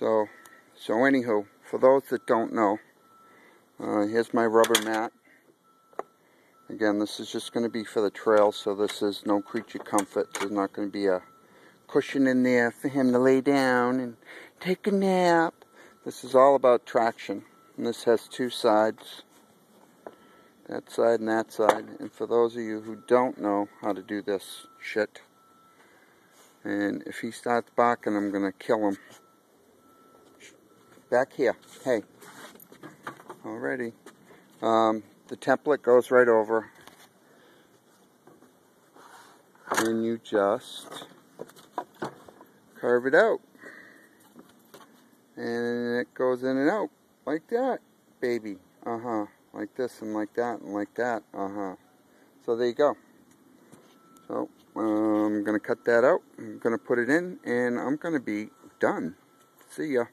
So, so anywho, for those that don't know, uh, here's my rubber mat. Again, this is just going to be for the trail, so this is no creature comfort. There's not going to be a cushion in there for him to lay down and take a nap. This is all about traction. And this has two sides. That side and that side. And for those of you who don't know how to do this shit, and if he starts barking, I'm going to kill him. Back here. Hey. Alrighty. Um, the template goes right over. And you just carve it out. And it goes in and out. Like that, baby. Uh-huh. Like this and like that and like that. Uh-huh. So there you go. So um, I'm going to cut that out. I'm going to put it in and I'm going to be done. See ya.